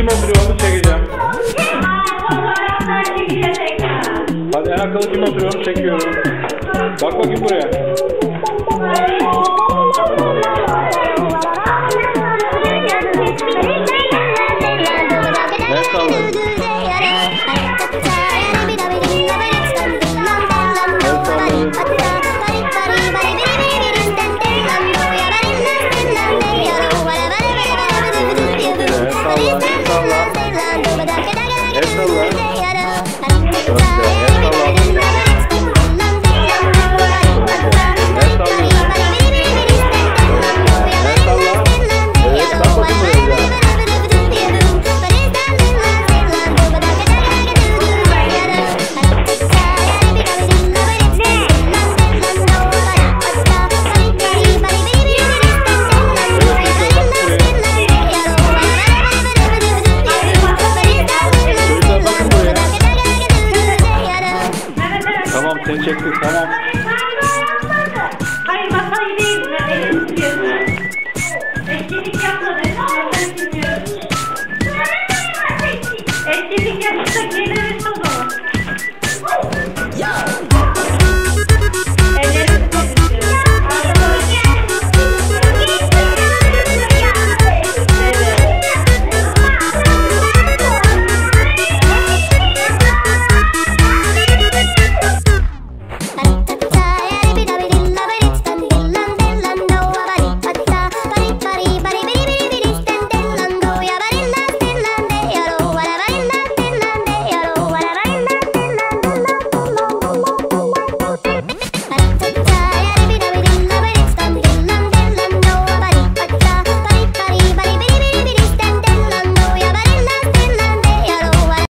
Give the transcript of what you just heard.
kim oturuyor onu çekeceğim. Hadi en akıllı kim oturuyor onu çekiyorum. Bak bakayım buraya. 先チェックかな。